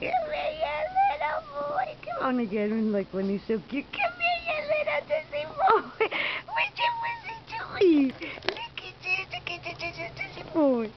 here, you little boy. Come on again, like when he's so cute. Come here, you little dizzy boy. What's your pussy toy? Look at this, look at this, dizzy, boy.